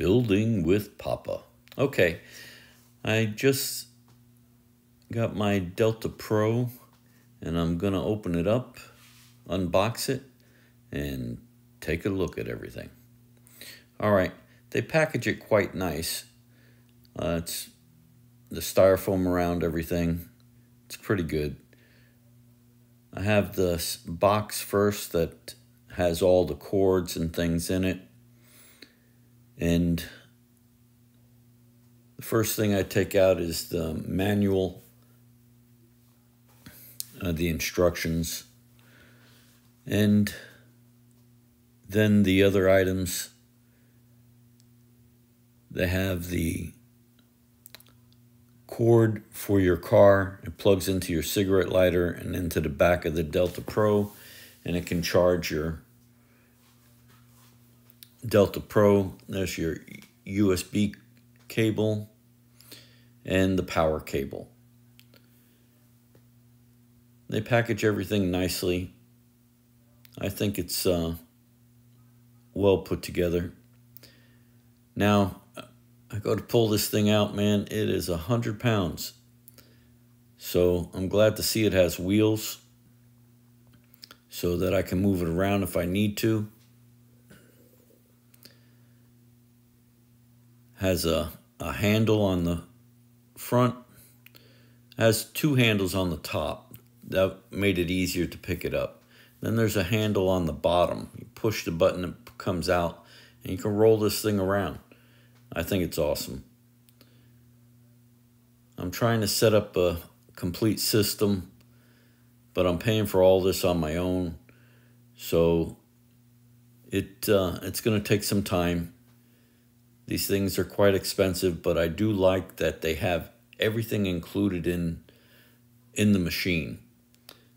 Building with Papa. Okay, I just got my Delta Pro and I'm going to open it up, unbox it, and take a look at everything. All right, they package it quite nice. Uh, it's the styrofoam around everything. It's pretty good. I have the box first that has all the cords and things in it. And the first thing I take out is the manual, uh, the instructions, and then the other items. They have the cord for your car. It plugs into your cigarette lighter and into the back of the Delta Pro, and it can charge your Delta Pro. There's your USB cable and the power cable. They package everything nicely. I think it's uh, well put together. Now, I go to pull this thing out, man. It is a hundred pounds. So I'm glad to see it has wheels so that I can move it around if I need to. Has a, a handle on the front, has two handles on the top. That made it easier to pick it up. Then there's a handle on the bottom. You push the button, it comes out, and you can roll this thing around. I think it's awesome. I'm trying to set up a complete system, but I'm paying for all this on my own. So it uh, it's going to take some time. These things are quite expensive, but I do like that they have everything included in in the machine.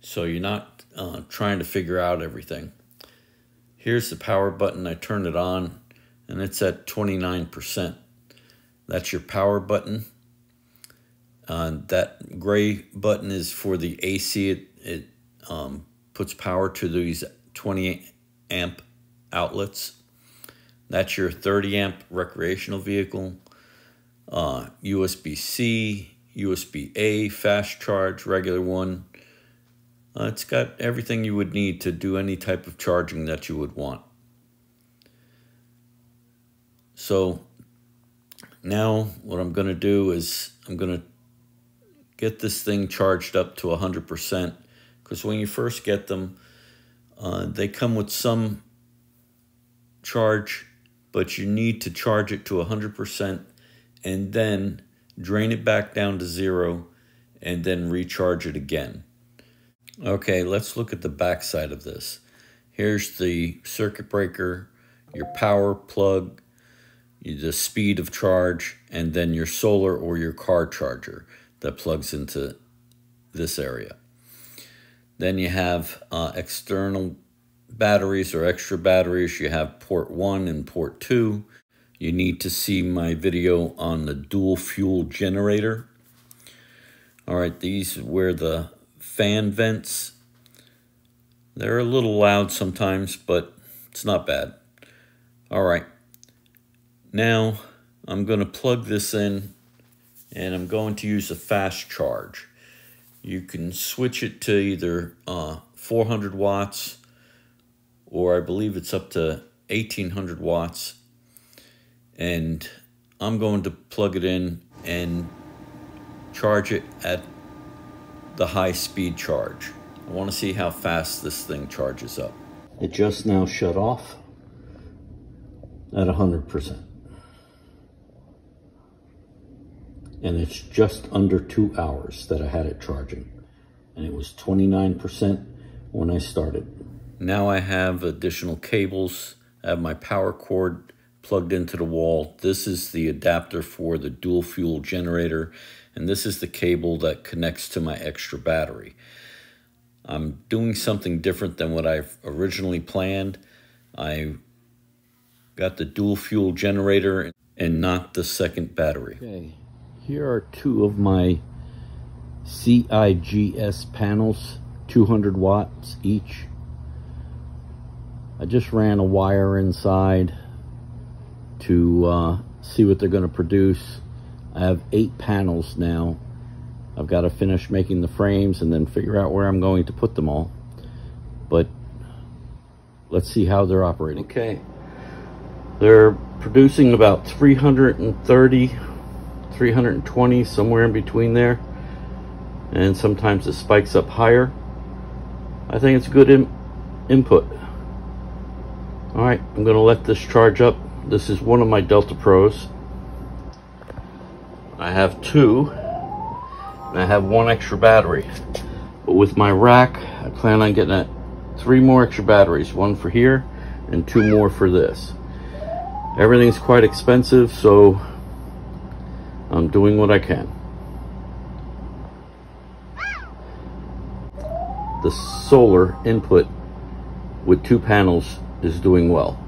So you're not uh, trying to figure out everything. Here's the power button. I turn it on and it's at 29%. That's your power button. Uh, that gray button is for the AC. It, it um, puts power to these 20 amp outlets. That's your 30 amp recreational vehicle, uh, USB-C, USB-A, fast charge, regular one. Uh, it's got everything you would need to do any type of charging that you would want. So now what I'm going to do is I'm going to get this thing charged up to 100% because when you first get them, uh, they come with some charge but you need to charge it to 100% and then drain it back down to zero and then recharge it again. Okay, let's look at the back side of this. Here's the circuit breaker, your power plug, the speed of charge, and then your solar or your car charger that plugs into this area. Then you have uh, external batteries or extra batteries. You have port 1 and port 2. You need to see my video on the dual fuel generator. All right, these where the fan vents. They're a little loud sometimes, but it's not bad. All right, now I'm going to plug this in and I'm going to use a fast charge. You can switch it to either uh, 400 watts or I believe it's up to 1800 watts. And I'm going to plug it in and charge it at the high speed charge. I want to see how fast this thing charges up. It just now shut off at 100%. And it's just under two hours that I had it charging. And it was 29% when I started. Now I have additional cables. I have my power cord plugged into the wall. This is the adapter for the dual fuel generator. And this is the cable that connects to my extra battery. I'm doing something different than what I've originally planned. I got the dual fuel generator and not the second battery. Okay, here are two of my CIGS panels, 200 watts each. I just ran a wire inside to uh, see what they're going to produce. I have eight panels now. I've got to finish making the frames and then figure out where I'm going to put them all. But let's see how they're operating. Okay. They're producing about 330, 320, somewhere in between there. And sometimes it spikes up higher. I think it's good in input. All right, I'm gonna let this charge up. This is one of my Delta Pros. I have two, and I have one extra battery. But with my rack, I plan on getting three more extra batteries, one for here and two more for this. Everything's quite expensive, so I'm doing what I can. The solar input with two panels is doing well.